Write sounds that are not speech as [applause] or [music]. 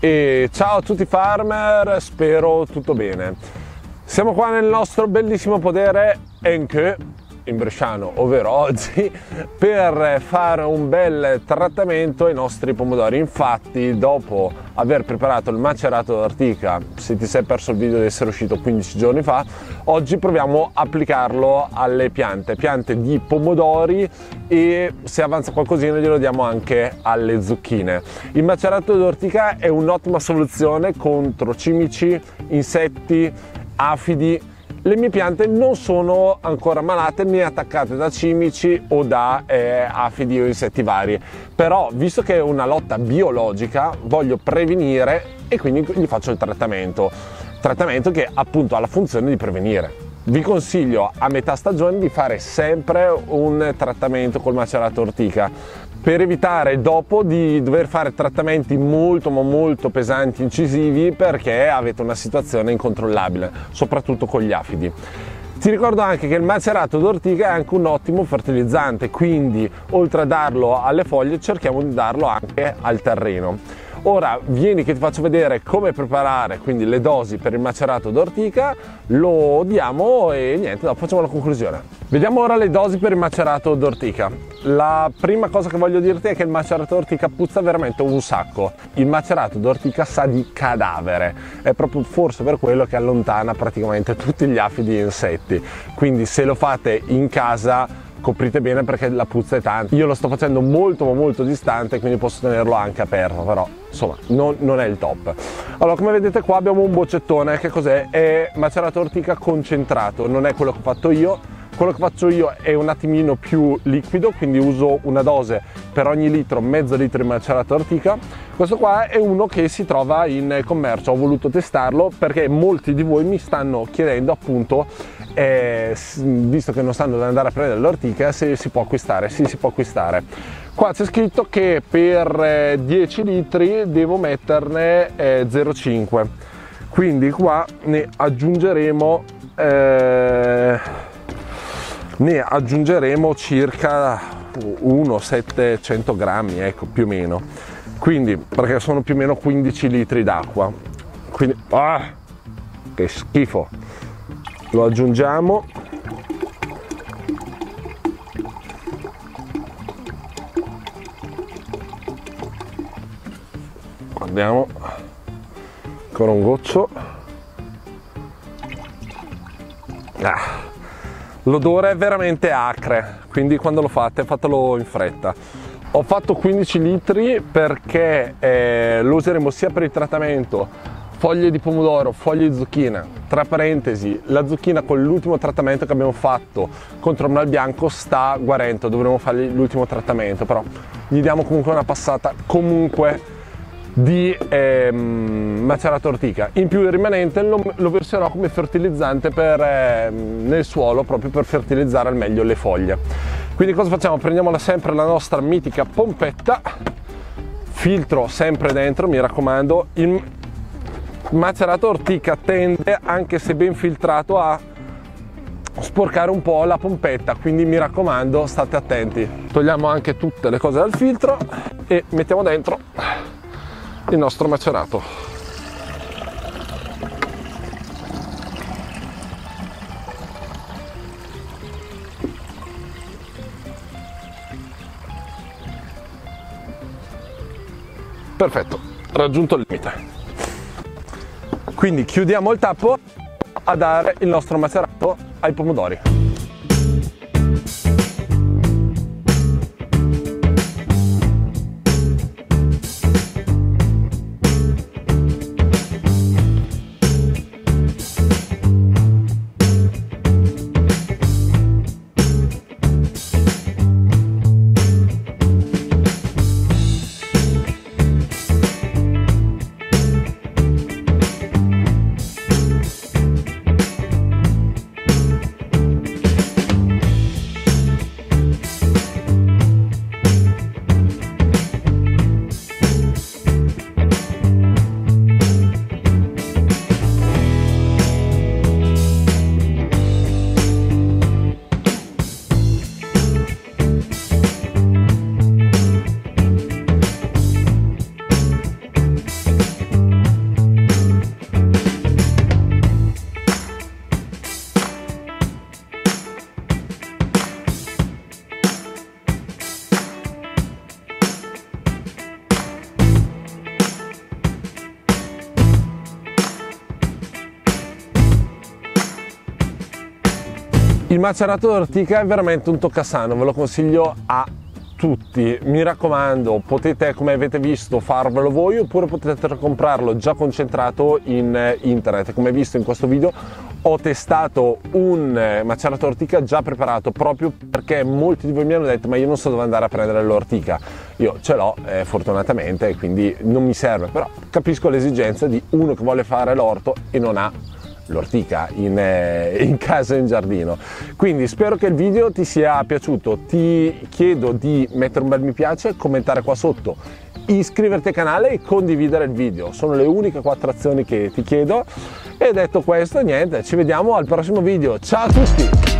e ciao a tutti farmer, spero tutto bene. Siamo qua nel nostro bellissimo podere Enche in bresciano, ovvero oggi, [laughs] per fare un bel trattamento ai nostri pomodori. Infatti, dopo aver preparato il macerato d'ortica, se ti sei perso il video di essere uscito 15 giorni fa, oggi proviamo a applicarlo alle piante, piante di pomodori e se avanza qualcosina glielo diamo anche alle zucchine. Il macerato d'ortica è un'ottima soluzione contro cimici, insetti, afidi le mie piante non sono ancora malate né attaccate da cimici o da eh, afidi o insetti vari, però visto che è una lotta biologica voglio prevenire e quindi gli faccio il trattamento, trattamento che appunto ha la funzione di prevenire. Vi consiglio a metà stagione di fare sempre un trattamento col macerato ortica per evitare dopo di dover fare trattamenti molto ma molto pesanti incisivi perché avete una situazione incontrollabile, soprattutto con gli afidi. Ti ricordo anche che il macerato d'ortica è anche un ottimo fertilizzante, quindi oltre a darlo alle foglie cerchiamo di darlo anche al terreno. Ora vieni che ti faccio vedere come preparare quindi le dosi per il macerato d'ortica, lo diamo e niente, dopo facciamo la conclusione. Vediamo ora le dosi per il macerato d'ortica. La prima cosa che voglio dirti è che il macerato d'ortica puzza veramente un sacco. Il macerato d'ortica sa di cadavere, è proprio forse per quello che allontana praticamente tutti gli afidi insetti. Quindi se lo fate in casa coprite bene perché la puzza è tanta. Io lo sto facendo molto ma molto distante quindi posso tenerlo anche aperto, però insomma non, non, è il top. Allora come vedete qua abbiamo un boccettone, che cos'è? È macerato ortica concentrato, non è quello che ho fatto io, quello che faccio io è un attimino più liquido, quindi uso una dose per ogni litro, mezzo litro di macerato ortica. Questo qua è uno che si trova in commercio, ho voluto testarlo perché molti di voi mi stanno chiedendo appunto eh, visto che non stanno ad andare a prendere l'ortica, se si può acquistare, sì si può acquistare. Qua c'è scritto che per 10 eh, litri devo metterne eh, 0,5, quindi qua ne aggiungeremo, eh, ne aggiungeremo circa 1-700 grammi, ecco più o meno. Quindi perché sono più o meno 15 litri d'acqua. Quindi, ah, che schifo! lo aggiungiamo guardiamo ancora un goccio ah. L'odore è veramente acre quindi quando lo fate fatelo in fretta ho fatto 15 litri perché eh, lo useremo sia per il trattamento foglie di pomodoro, foglie di zucchina. Tra parentesi, la zucchina con l'ultimo trattamento che abbiamo fatto contro il mal bianco sta guarendo, dovremo fargli l'ultimo trattamento, però gli diamo comunque una passata comunque di ehm, macerato ortica. In più il rimanente lo, lo verserò come fertilizzante per, eh, nel suolo proprio per fertilizzare al meglio le foglie. Quindi cosa facciamo? Prendiamo sempre la nostra mitica pompetta, filtro sempre dentro, mi raccomando, il, macerato ortica tende, anche se ben filtrato, a sporcare un po' la pompetta, quindi mi raccomando state attenti. Togliamo anche tutte le cose dal filtro e mettiamo dentro il nostro macerato. Perfetto, raggiunto il limite. Quindi chiudiamo il tappo a dare il nostro macerato ai pomodori. Il macerato d'ortica è veramente un toccasano, ve lo consiglio a tutti. Mi raccomando, potete, come avete visto, farvelo voi oppure potete comprarlo già concentrato in eh, internet. Come visto in questo video ho testato un eh, macerato ortica già preparato proprio perché molti di voi mi hanno detto ma io non so dove andare a prendere l'ortica. Io ce l'ho eh, fortunatamente quindi non mi serve, però capisco l'esigenza di uno che vuole fare l'orto e non ha l'ortica in, eh, in casa e in giardino. Quindi spero che il video ti sia piaciuto, ti chiedo di mettere un bel mi piace, commentare qua sotto, iscriverti al canale e condividere il video. Sono le uniche quattro azioni che ti chiedo. E detto questo, niente, ci vediamo al prossimo video. Ciao a tutti!